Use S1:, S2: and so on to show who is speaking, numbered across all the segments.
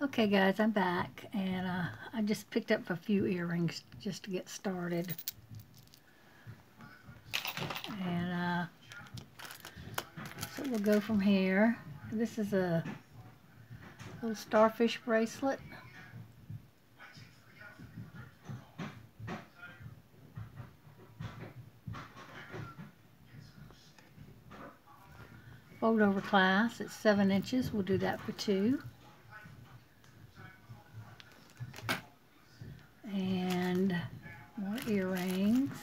S1: Okay guys, I'm back and uh, I just picked up a few earrings just to get started. And uh, so we'll go from here. This is a little starfish bracelet. Fold over clasp, it's seven inches. We'll do that for two. And more earrings.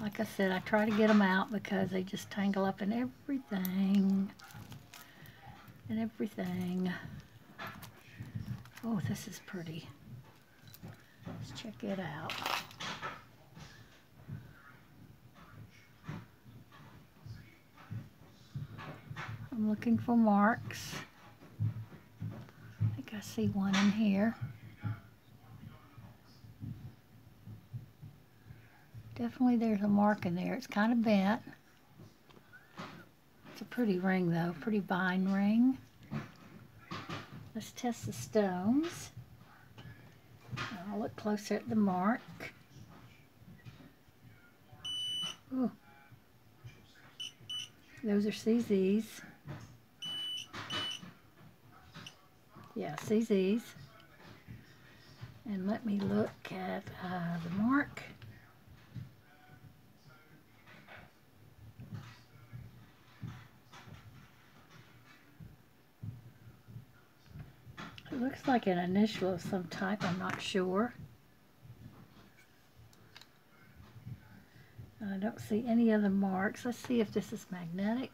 S1: Like I said, I try to get them out because they just tangle up in everything. And everything. Oh, this is pretty. Let's check it out. I'm looking for marks. I think I see one in here. Definitely there's a mark in there. It's kind of bent. It's a pretty ring though, pretty fine ring. Let's test the stones. I'll look closer at the mark. Ooh. Those are CZs. Yeah, CZs. And let me look at uh, the mark. It looks like an initial of some type, I'm not sure. I don't see any other marks. Let's see if this is magnetic.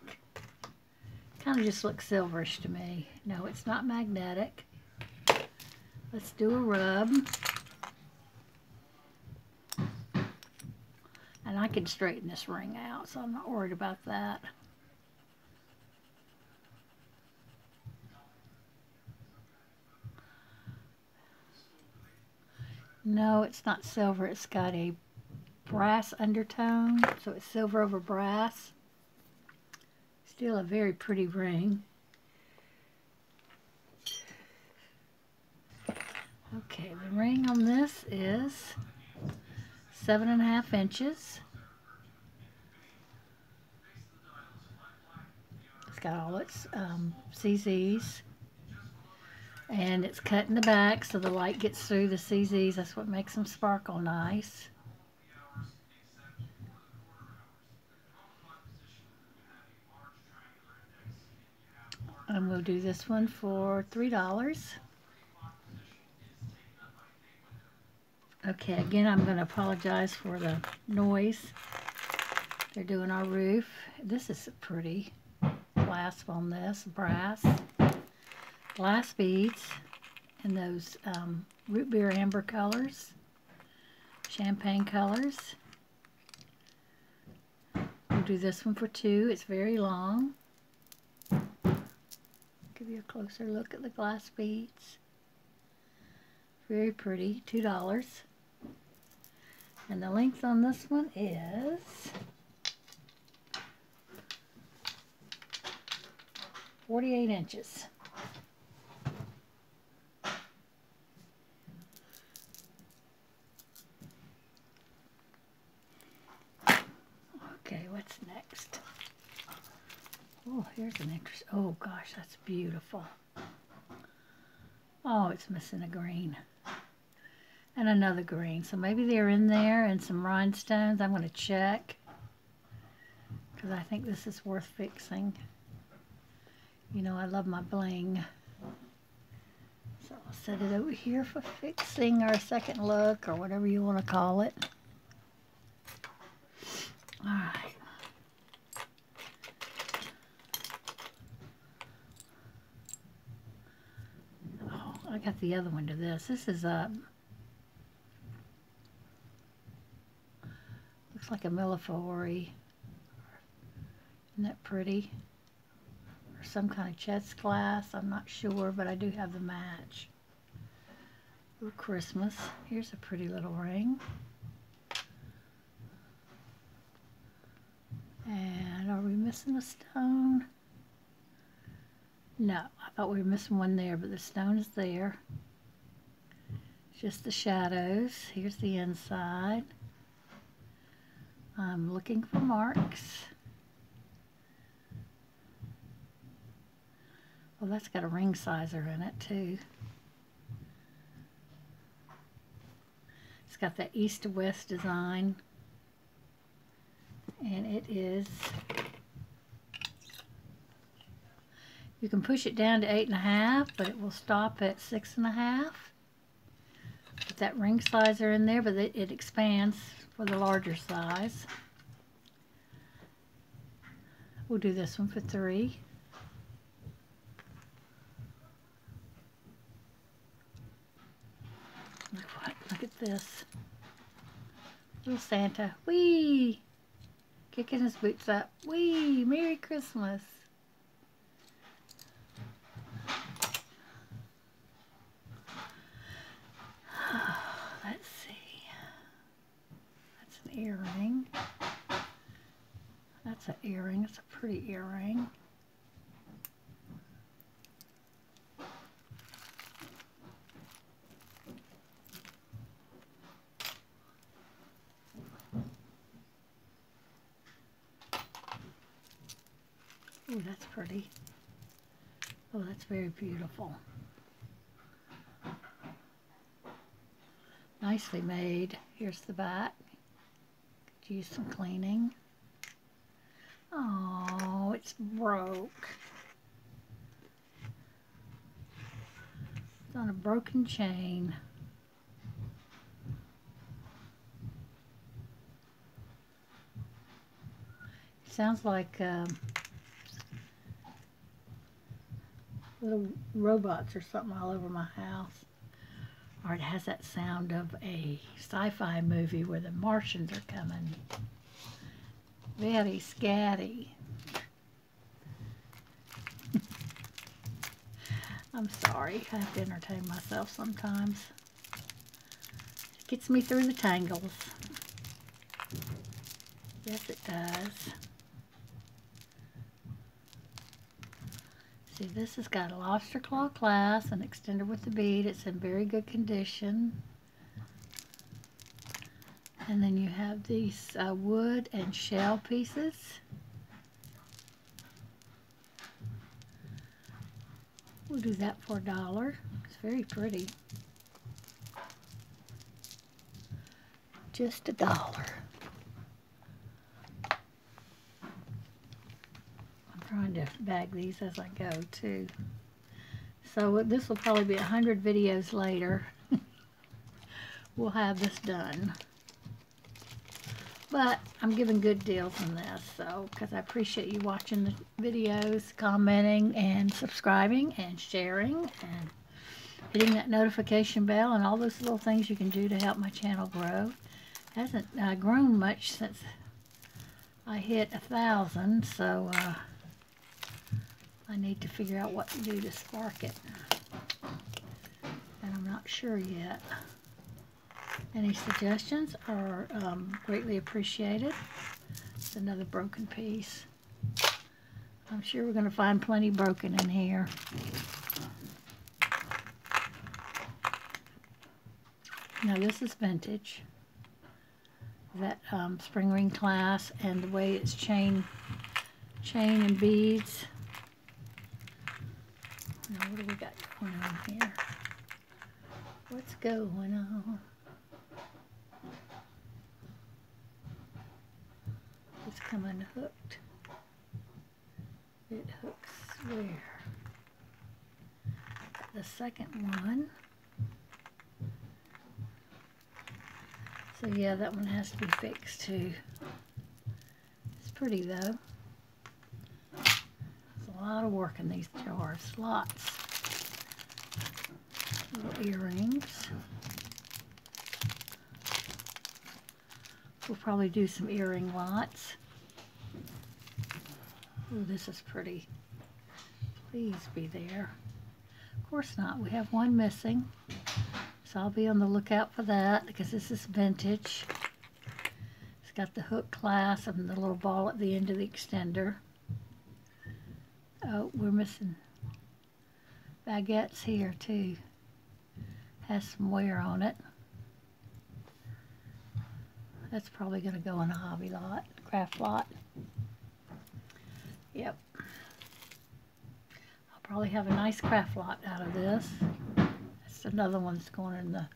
S1: Kind of just looks silverish to me. No, it's not magnetic. Let's do a rub. And I can straighten this ring out, so I'm not worried about that. No, it's not silver. It's got a brass undertone, so it's silver over brass. Still a very pretty ring. Okay, the ring on this is seven and a half inches. It's got all its um, CZs. And it's cut in the back so the light gets through the CZs. That's what makes them sparkle nice. And we'll do this one for $3. Okay, again, I'm going to apologize for the noise. They're doing our roof. This is a pretty. Clasp on this, brass glass beads in those um, root beer amber colors, champagne colors. We'll do this one for two. It's very long. Give you a closer look at the glass beads. Very pretty, $2. And the length on this one is Forty-eight inches. Oh, here's an interest. Oh gosh, that's beautiful. Oh, it's missing a green. And another green. So maybe they're in there and some rhinestones. I'm going to check. Because I think this is worth fixing. You know, I love my bling. So I'll set it over here for fixing our second look or whatever you want to call it. Alright. I got the other one to this. This is a, looks like a millefiori. Isn't that pretty? Or some kind of Czech glass. I'm not sure, but I do have the match. For Christmas. Here's a pretty little ring. And are we missing a stone? No, I thought we were missing one there, but the stone is there. Just the shadows. Here's the inside. I'm looking for marks. Well, that's got a ring sizer in it too. It's got that east to west design. And it is, you can push it down to eight and a half, but it will stop at six and a half. Put that ring sizer in there, but it, expands for the larger size. We'll do this one for three. Look what, look at this. Little Santa. Whee! Kicking his boots up. Whee! Merry Christmas. Let's see. That's an earring. That's an earring. It's a pretty earring. Oh, that's pretty. Oh, that's very beautiful. Nicely made. Here's the back. Use some cleaning. Oh, it's broke. It's on a broken chain. It sounds like um, little robots or something all over my house. Or it has that sound of a sci-fi movie where the Martians are coming. Very scary. I'm sorry. I have to entertain myself sometimes. It gets me through the tangles. Yes, it does. This has got a lobster claw clasp, an extender with the bead. It's in very good condition. And then you have these uh, wood and shell pieces. We'll do that for a dollar. It's very pretty. Just a dollar. Trying to bag these as I go too. So this will probably be a hundred videos later. we'll have this done. But I'm giving good deals on this, so because I appreciate you watching the videos, commenting, and subscribing, and sharing, and hitting that notification bell, and all those little things you can do to help my channel grow. It hasn't uh, grown much since I hit a thousand, so uh, I need to figure out what to do to spark it. And I'm not sure yet. Any suggestions are um, greatly appreciated. It's another broken piece. I'm sure we're going to find plenty broken in here. Now this is vintage. That um, spring ring clasp and the way it's chain, chain and beads. Now, what do we got going on here? What's going on? It's coming hooked. It hooks where? The second one. So yeah, that one has to be fixed too. It's pretty though lot of work in these jars, lots. Little earrings. We'll probably do some earring lots. Oh, this is pretty. Please be there. Of course not. We have one missing. So I'll be on the lookout for that because this is vintage. It's got the hook clasp and the little ball at the end of the extender. Oh, we're missing. baguettes here too. Has some wear on it. That's probably going to go in a hobby lot, craft lot. Yep. I'll probably have a nice craft lot out of this. That's another one that's going in the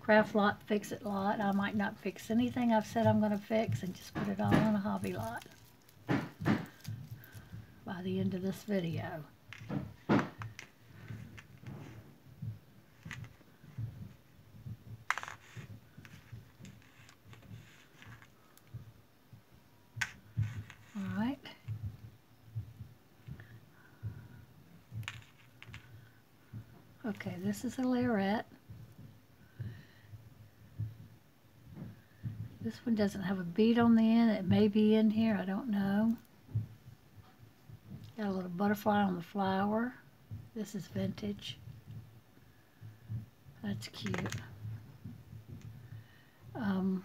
S1: craft lot, fix it lot. I might not fix anything I've said I'm going to fix and just put it all in a hobby lot by the end of this video. Alright. Okay, this is a Lariat. This one doesn't have a bead on the end. It may be in here. I don't know. Got a little butterfly on the flower. This is vintage. That's cute. Um,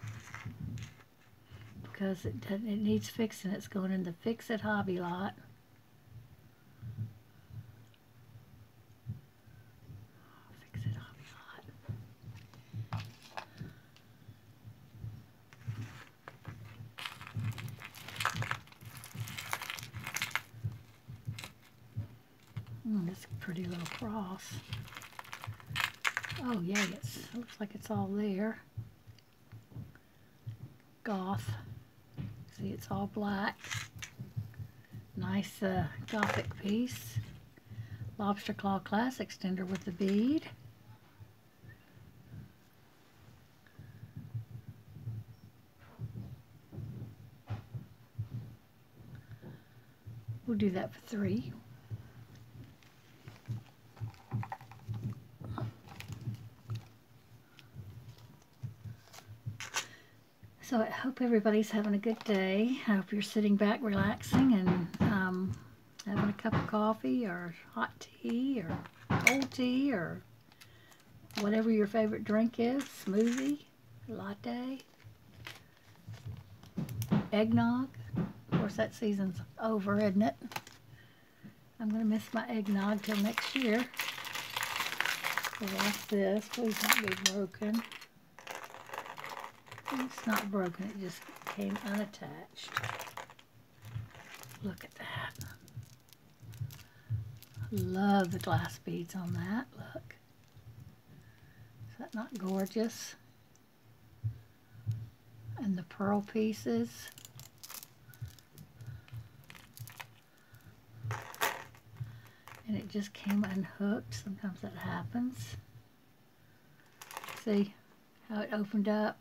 S1: because it, it needs fixing. It's going in the Fix It Hobby lot. Fix It Hobby lot. A pretty little cross. Oh, yeah, it looks like it's all there. Goth. See, it's all black. Nice uh, Gothic piece. Lobster Claw Clasp extender with the bead. We'll do that for three. So I hope everybody's having a good day. I hope you're sitting back relaxing and um, having a cup of coffee or hot tea or cold tea or whatever your favorite drink is. Smoothie, latte, eggnog. Of course, that season's over, isn't it? I'm going to miss my eggnog till next year. That's this. Please don't be broken. It's not broken, it just came unattached. Look at that. I love the glass beads on that, look. Is that not gorgeous? And the pearl pieces. And it just came unhooked. Sometimes that happens. See how it opened up?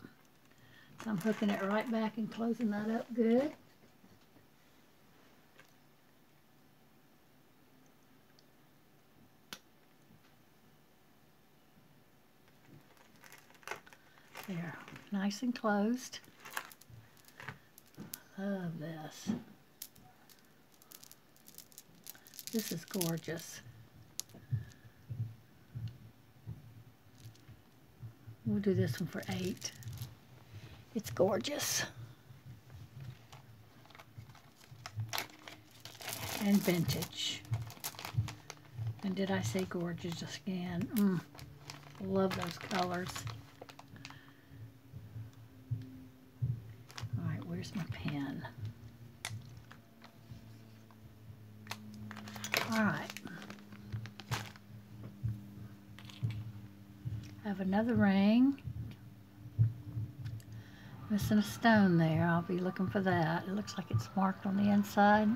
S1: I'm hooking it right back and closing that up good. There, nice and closed. Love this. This is gorgeous. We'll do this one for eight. It's gorgeous. And vintage. And did I say gorgeous again? Mm, love those colors. Alright, where's my pen? Alright. I have another ring. Missing a stone there. I'll be looking for that. It looks like it's marked on the inside.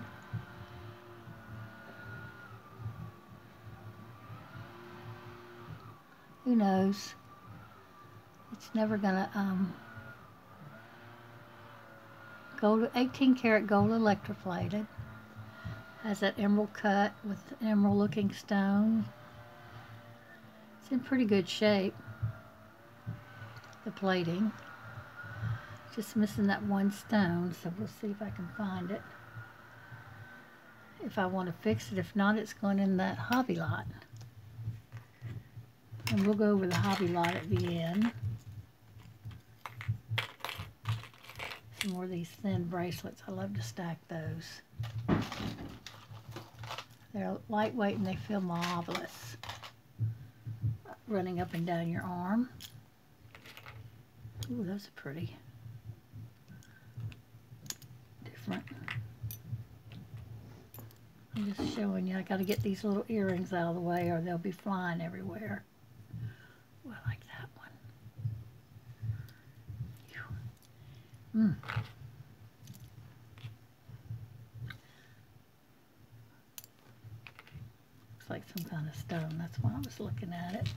S1: Who knows? It's never gonna, um, gold, 18 karat gold electroplated. Has that emerald cut with emerald looking stone. It's in pretty good shape. The plating. Just missing that one stone, so we'll see if I can find it. If I want to fix it. If not, it's going in that hobby lot. And we'll go over the hobby lot at the end. Some more of these thin bracelets. I love to stack those. They're lightweight and they feel marvelous. Running up and down your arm. Ooh, those are pretty. Different. I'm just showing you. I got to get these little earrings out of the way or they'll be flying everywhere. I like that one. Mmm. Looks like some kind of stone. That's why I was looking at it.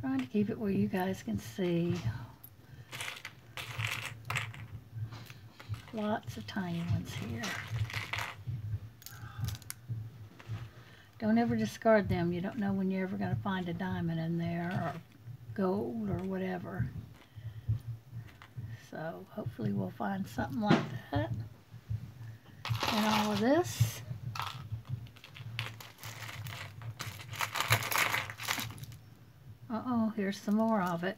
S1: Trying to keep it where you guys can see. Lots of tiny ones here. Don't ever discard them. You don't know when you're ever going to find a diamond in there or gold or whatever. So hopefully we'll find something like that. And all of this. Uh-oh, here's some more of it.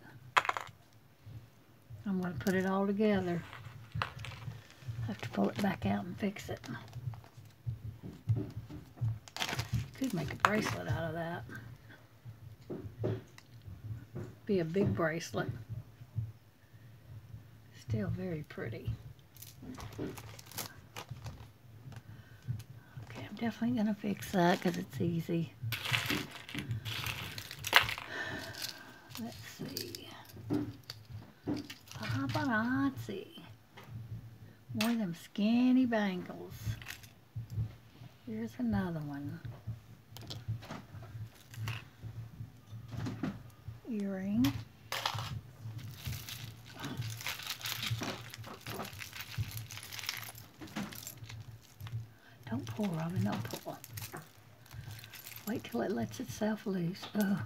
S1: I'm going to put it all together. Pull it back out and fix it. Could make a bracelet out of that. Be a big bracelet. Still very pretty. Okay, I'm definitely going to fix that because it's easy. Let's see. Paparazzi. More of them skinny bangles. Here's another one. Earring. Don't pull, Robin, don't pull. Wait till it lets itself loose. Oh.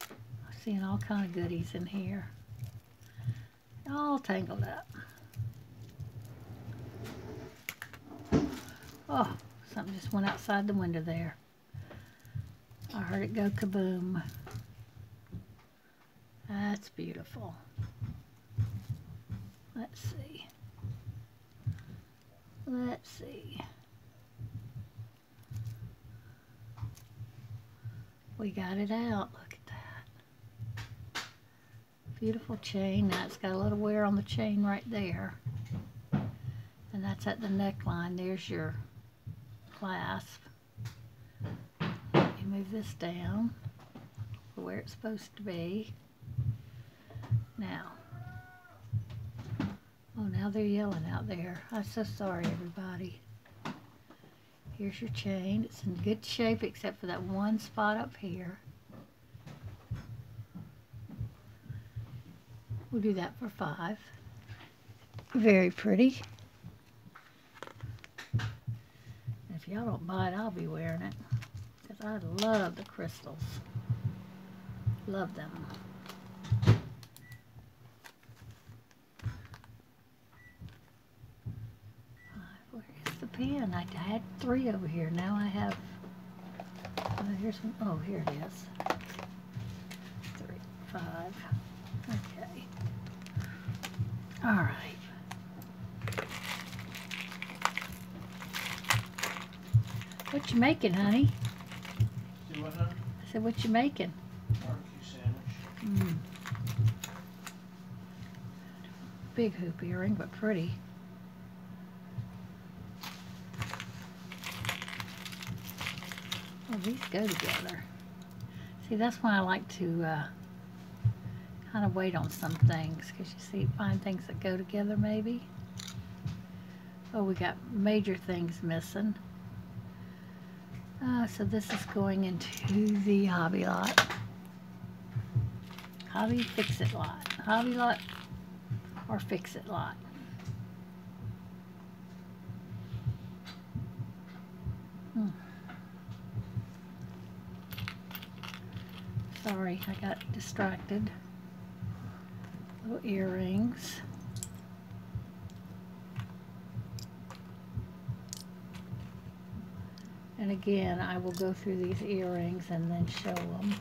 S1: I'm seeing all kind of goodies in here. All tangled up. Oh, something just went outside the window there. I heard it go kaboom. That's beautiful. Let's see. Let's see. We got it out. Beautiful chain. Now it's got a little wear on the chain right there. And that's at the neckline. There's your clasp. You move this down where it's supposed to be. Now. Oh, now they're yelling out there. I'm so sorry, everybody. Here's your chain. It's in good shape except for that one spot up here. We'll do that for five. Very pretty. If y'all don't buy it, I'll be wearing it. Because I love the crystals. Love them. Where is the pen? I had three over here. Now I have... Uh, here's one. Oh, here it is. Three, five. Okay. All right. What you making, honey?
S2: What, honey?
S1: I said, what you making?
S2: Barbecue sandwich.
S1: Mm. Big hoop earring, but pretty. Well, these go together. See, that's why I like to uh, kind of wait on some things because you see, find things that go together maybe. Oh, we got major things missing. Uh, so this is going into the hobby lot. Hobby fix it lot. Hobby lot or fix it lot. Hmm. Sorry, I got distracted little earrings. And again, I will go through these earrings and then show them.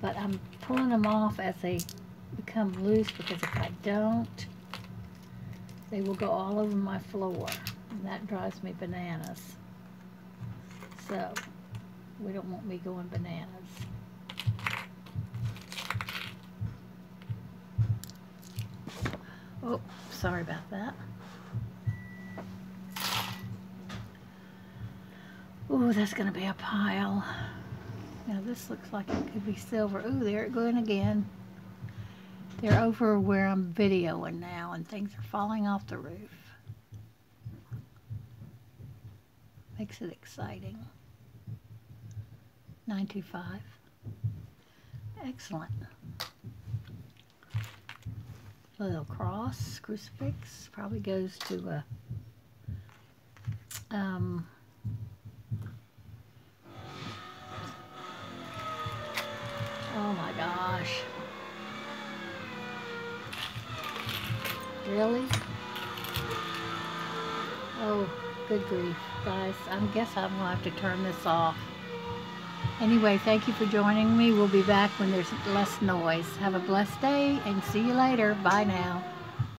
S1: But I'm pulling them off as they become loose because if I don't, they will go all over my floor. And that drives me bananas. So, we don't want me going bananas. Oh, sorry about that. Ooh, that's gonna be a pile. Now this looks like it could be silver. Ooh, there it going again. They're over where I'm videoing now and things are falling off the roof. Makes it exciting. 925. Excellent. Little cross, crucifix, probably goes to a, um, oh my gosh. Really? Oh, good grief, guys. I guess I'm gonna have to turn this off. Anyway, thank you for joining me. We'll be back when there's less noise. Have a blessed day and see you later. Bye now.